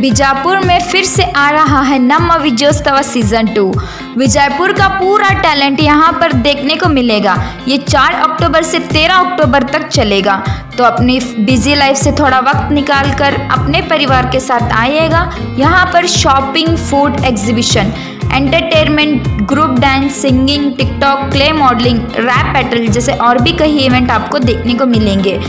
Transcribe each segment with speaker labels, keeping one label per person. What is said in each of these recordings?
Speaker 1: बीजापुर में फिर से आ रहा है नम विजयोत्सव सीज़न टू विजयपुर का पूरा टैलेंट यहाँ पर देखने को मिलेगा। ये 4 अक्टूबर से 13 अक्टूबर तक चलेगा। तो अपनी बिज़ी लाइफ से थोड़ा वक्त निकाल कर अपने परिवार के साथ आइएगा। यहाँ पर shopping food exhibition entertainment group dance singing TikTok clay modelling rap battle जैसे और भी कई इवेंट आपको देखने को मिलेंगे।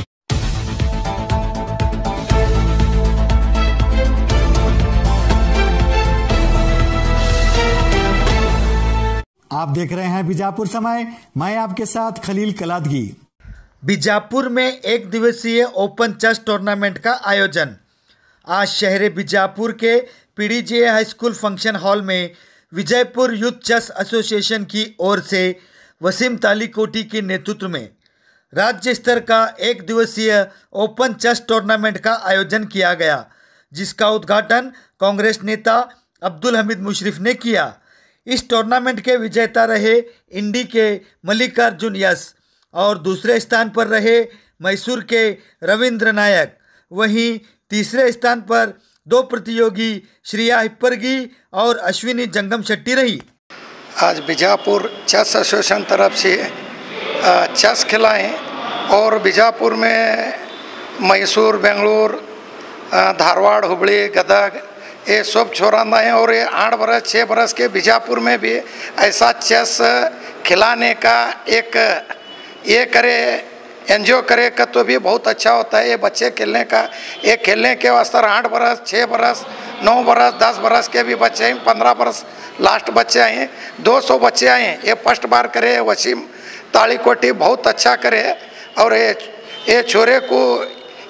Speaker 2: आप देख रहे हैं बीजापुर समय। मैं आपके साथ खलील कलादगी।
Speaker 3: बीजापुर में एक दिवसीय ओपन चेस टूर्नामेंट का आयोजन। आज शहर बीजापुर के PDJ high school function hall में विजयपुर यूथ चेस एसोसिएशन की ओर से वसीम तालीकोटी के नेतृत्व में राज्य स्तर का एक दिवसीय ओपन चेस टूर्नामेंट का आयोजन किया गया, जिसका उद्घाटन कांग्रेस नेता अब्दुल हमीद मुशरिफ ने किया। इस टूर्नामेंट के विजेता रहे इंडी के मल्लिकार्जुन यस और दूसरे स्थान पर रहे मैसूर के रविंद्र नायक। वहीं तीसरे स्थान पर दो प्रतियोगी श्रिया हिप्परगी और अश्विनी जंगम शेट्टी रही।
Speaker 4: आज बीजापुर चेस एसोसिएशन तरफ़ से चेस खिलाएँ और बीजापुर में मैसूर, बेंगलुरु धारवाड़, हुबली, गदग ये सब छोराना है और ये आठ बरस, छः बरस के बीजापुर में भी ऐसा चेस खिलाने का एक, ये करे एंजॉय करे का तो भी बहुत अच्छा होता है। ये बच्चे खेलने का, ये खेलने के वास्ते आठ बरस, छः बरस, नौ बरस, दस बरस के भी बच्चे हैं, पंद्रह बरस लास्ट बच्चे आए हैं, दो सौ बच्चे आए हैं। ये फ़र्स्ट बार करे वसीम तालीकोटी बहुत अच्छा करे और ये ये छोरे को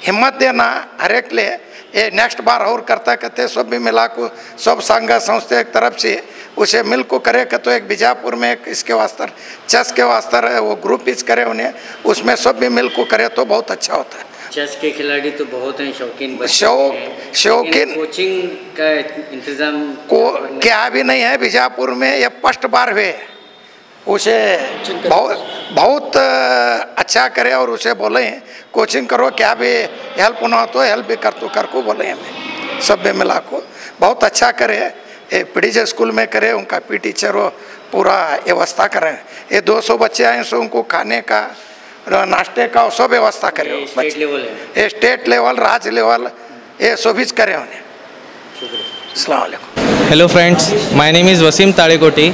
Speaker 4: हिम्मत देना हर एक ले। ये नेक्स्ट बार और करता करते सब भी मिला को सब संघ संस्था एक तरफ़ से उसे मिल को करे का तो एक बीजापुर में एक इसके वास्ते चेस के वास्ते वो ग्रुप इच करे उन्हें उसमें सब भी मिल को करे तो बहुत अच्छा होता है।
Speaker 5: चेस के खिलाड़ी तो बहुत हैं शौकीन
Speaker 4: शौक। शौकीन
Speaker 5: कोचिंग का इंतज़ाम
Speaker 4: को क्या भी नहीं है बीजापुर में ये फ़र्स्ट बार हुए। उसे बहुत बहुत अच्छा करे और उसे बोले हैं। कोचिंग करो क्या भी हेल्प ना हो तो हेल्प भी कर तो कर को बोले हैं। हमें सब में मिला को। बहुत अच्छा करे ये पीडीजे स्कूल में करे उनका पी टीचर वो पूरा व्यवस्था करें। ये 200 बच्चे आए सो उनको खाने का नाश्ते का वो सब व्यवस्था करे।
Speaker 5: ये स्टेट लेवल है।
Speaker 4: ये स्टेट लेवल राज्य लेवल ये सभी करे उन्हें। अस्सलाम वालेकुम।
Speaker 6: Hello friends my name is Wasim Tadekoti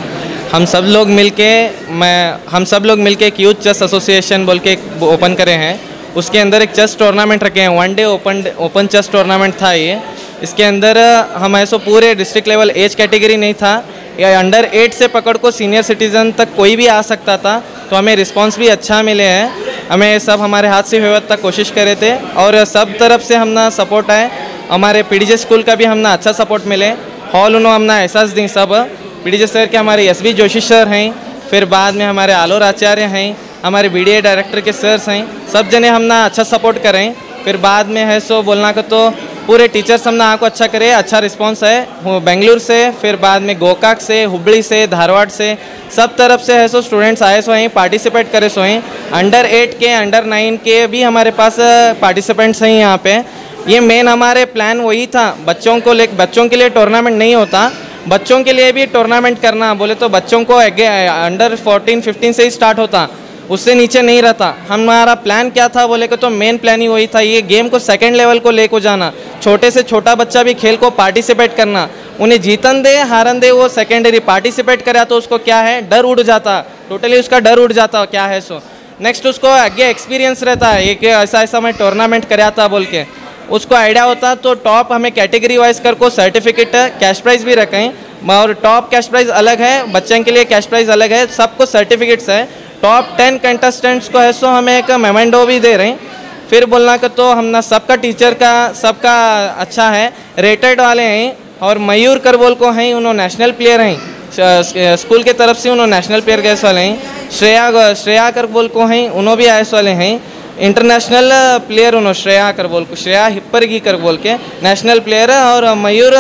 Speaker 6: हम सब लोग मिलके, मैं, हम सब लोग मिलके एक यूथ चेस एसोसिएशन बोल के ओपन करे हैं। उसके अंदर एक चेस टूर्नामेंट रखे हैं one day open open chess tournament था ये। इसके अंदर, हम ऐसो पूरे डिस्ट्रिक्ट लेवल एज कैटेगरी नहीं था। या अंडर एट से पकड़ को सीनियर सिटीज़न तक कोई भी आ सकता था तो हमें रिस्पांस भी अच्छा मिले हैं। हमें सब हमारे हाथ से हुए तक कोशिश करे थे। और सब तरफ़ से हमना सपोर्ट आए। हमारे पीडीजे स्कूल का भी हमना अच्छा सपोर्ट मिले। हॉल उन्होंने हमने एहसास दी सब। पीडीजे सर के हमारे एस बी जोशी सर हैं, फिर बाद में हमारे आलोर आचार्य हैं, हमारे बीडीए डायरेक्टर के सर्स हैं, सब जने हमना अच्छा सपोर्ट करें, फिर बाद में है सो बोलना का तो पूरे टीचर्स हमने आपको अच्छा करे अच्छा रिस्पांस है बेंगलुरु से, फिर बाद में गोकाक से, हुबली से, धारवाड़ से, सब तरफ़ से है सो स्टूडेंट्स आए सो हैं, पार्टिसिपेट करे सो हैं, अंडर एट के, अंडर नाइन के भी हमारे पास पार्टिसिपेंट्स हैं यहाँ पे। ये मेन हमारे प्लान वही था, बच्चों को ले, बच्चों के लिए टूर्नामेंट नहीं होता बच्चों के लिए भी टूर्नामेंट करना। बोले तो बच्चों को अंडर फोर्टीन फिफ्टीन से ही स्टार्ट होता। उससे नीचे नहीं रहता। हमारा प्लान क्या था? बोले को तो मेन प्लान ही वही था। ये गेम को सेकंड लेवल को लेको जाना। छोटे से छोटा बच्चा भी खेल को पार्टिसिपेट करना। उन्हें जीतन दे, हारन दे, वो सेकेंडरी पार्टिसिपेट करा तो उसको क्या है? डर उड़ जाता। टोटली उसका डर उड़ जाता। क्या है सो? नेक्स्ट उसको आगे एक्सपीरियंस रहता। है एक ऐसा ऐसा मैं टूर्नामेंट कराया था बोल के। उसको आइडिया होता तो टॉप हमें कैटेगरी वाइज कर को सर्टिफिकेट कैश प्राइज भी रखें। और टॉप कैश प्राइज अलग है, बच्चों के लिए कैश प्राइज अलग है, सबको सर्टिफिकेट्स है। टॉप टेन कंटेस्टेंट्स को है, सो हमें एक मेमेंडो भी दे रहे हैं। फिर बोलना का तो हमना सबका टीचर का, सबका अच्छा है रेटेड वाले हैं और मयूर करबोल को हैं उन्होंने नेशनल प्लेयर हैं। स्कूल के तरफ़ से उन्होंने नेशनल प्लेयर गैस वाले हैं। श्रेया श्रेया करबोल को हैं उन्होंने भी आयस वाले हैं। इंटरनेशनल प्लेयर उन्होंने श्रेया करबोल को, श्रेया हिप्परगी कर बोल के नेशनल प्लेयर और मयूर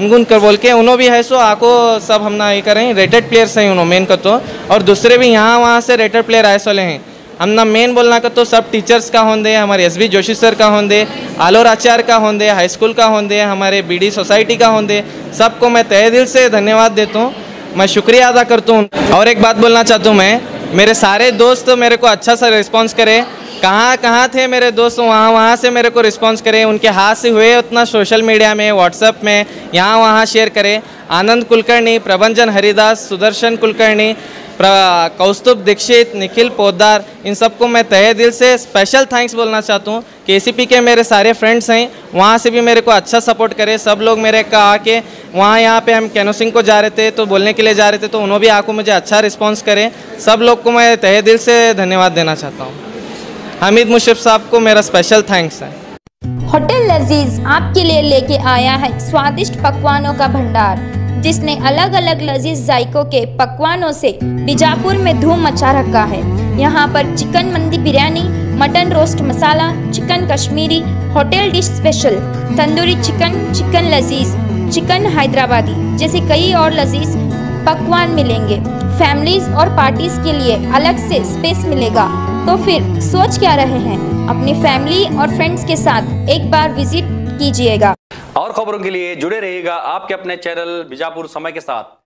Speaker 6: गुन कर बोल के, उन्हों भी है सो आको सब हम ना ये करें रेटेड प्लेयर्स हैं उन्होंने मेन को तो और दूसरे भी यहाँ, वहाँ से रेटेड प्लेयर आए वाले हैं। हम ना मेन बोलना का तो सब टीचर्स का होंदे, हमारे एस जोशी सर का होंदे, आलोर आचार्य का होंदे हाई स्कूल का होंदे, हमारे बीड़ी सोसाइटी का होंगे सबको मैं तहे दिल से धन्यवाद देता हूँ। मैं शुक्रिया अदा करता हूँ। और एक बात बोलना चाहता हूँ मैं, मेरे सारे दोस्त मेरे को अच्छा सा रिस्पॉन्स करे कहाँ कहाँ थे मेरे दोस्त? वहाँ वहाँ से मेरे को रिस्पॉन्स करें। उनके हाथ से हुए उतना सोशल मीडिया में व्हाट्सएप में। यहाँ वहाँ शेयर करें। आनंद कुलकर्णी, प्रभंजन हरिदास, सुदर्शन कुलकर्णी कौस्तुभ दीक्षित, निखिल पोदार इन सबको मैं तहे दिल से स्पेशल थैंक्स बोलना चाहता हूँ। के के मेरे सारे फ्रेंड्स हैं। वहाँ से भी मेरे को अच्छा सपोर्ट करे। सब लोग मेरे का आके वहाँ यहाँ पे हम कैनोसिंग को जा रहे थे तो बोलने के लिए जा रहे थे तो उन्होंने भी आको मुझे अच्छा रिस्पॉन्स करें। सब लोग को मैं तहे दिल से धन्यवाद देना चाहता हूँ। हमीद मुशरफ साहब को मेरा स्पेशल थैंक्स है।
Speaker 1: होटल लजीज आपके लिए लेके आया है स्वादिष्ट पकवानों का भंडार, जिसने अलग अलग लजीज जायकों के पकवानों से बीजापुर में धूम मचा रखा है। यहाँ पर chicken mandi biryani, mutton roast masala, chicken Kashmiri, hotel dish special tandoori chicken chicken लजीज, चिकन हैदराबादी जैसे कई और लजीज पकवान मिलेंगे। फैमिलीज़ और पार्टीज़ के लिए अलग से स्पेस मिलेगा। तो फिर सोच क्या रहे हैं? अपनी फैमिली और फ्रेंड्स के साथ एक बार विज़िट कीजिएगा।
Speaker 7: और खबरों के लिए जुड़े रहेगा आपके अपने चैनल बीजापुर समय के साथ।